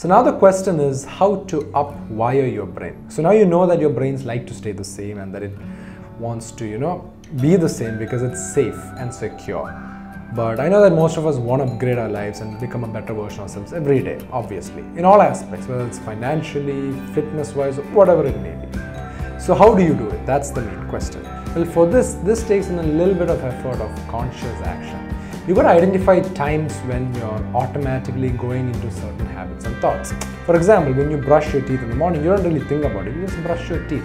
So now the question is how to upwire your brain. So now you know that your brains like to stay the same and that it wants to, you know, be the same because it's safe and secure. But I know that most of us want to upgrade our lives and become a better version of ourselves every day, obviously, in all aspects, whether it's financially, fitness wise, whatever it may be. So, how do you do it? That's the main question. Well, for this, this takes in a little bit of effort of conscious action. You got to identify times when you're automatically going into certain habits and thoughts. For example, when you brush your teeth in the morning, you don't really think about it, you just brush your teeth.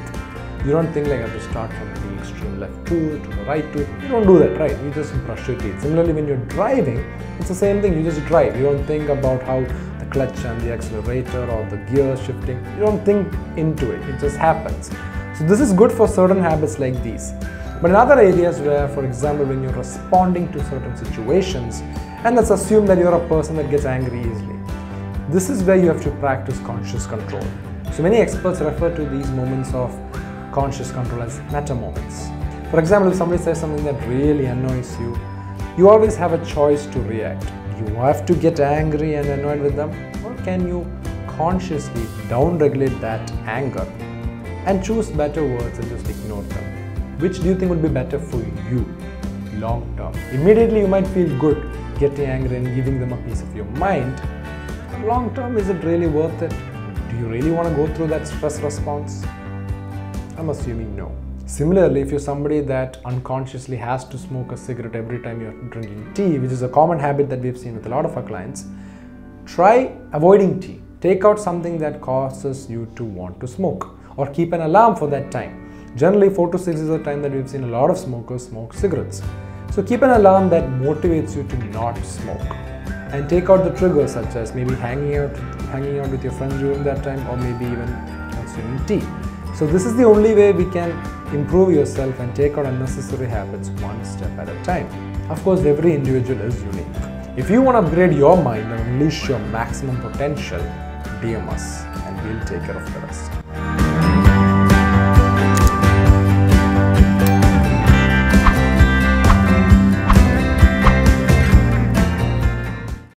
You don't think like I have to start from the extreme left tooth to the right tooth. You don't do that, right? You just brush your teeth. Similarly, when you're driving, it's the same thing. You just drive. You don't think about how the clutch and the accelerator or the gear shifting. You don't think into it. It just happens. So this is good for certain habits like these. But in other areas where, for example, when you're responding to certain situations, and let's assume that you're a person that gets angry easily, this is where you have to practice conscious control. So many experts refer to these moments of conscious control as meta moments. For example, if somebody says something that really annoys you, you always have a choice to react. You have to get angry and annoyed with them, or can you consciously downregulate that anger and choose better words and just ignore them? Which do you think would be better for you long term? Immediately, you might feel good getting angry and giving them a piece of your mind. Long term, is it really worth it? Do you really want to go through that stress response? I'm assuming no. Similarly, if you're somebody that unconsciously has to smoke a cigarette every time you're drinking tea, which is a common habit that we've seen with a lot of our clients, try avoiding tea. Take out something that causes you to want to smoke or keep an alarm for that time. Generally, 4 to 6 is the time that we've seen a lot of smokers smoke cigarettes. So keep an alarm that motivates you to not smoke. And take out the triggers such as maybe hanging out hanging out with your friends during that time or maybe even consuming tea. So this is the only way we can improve yourself and take out unnecessary habits one step at a time. Of course, every individual is unique. If you want to upgrade your mind and unleash your maximum potential, DM us and we'll take care of the rest.